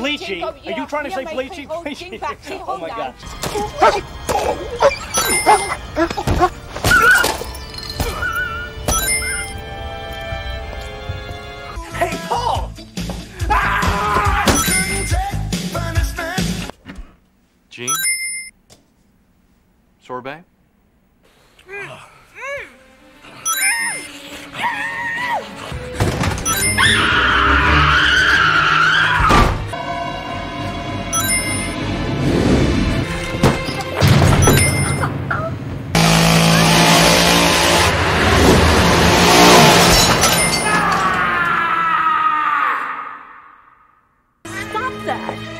Bleachy? Are you trying to say bleachy? Oh my god. Hey, Paul! Ah! Jean? Sorbet? Mm. mm. mm. that.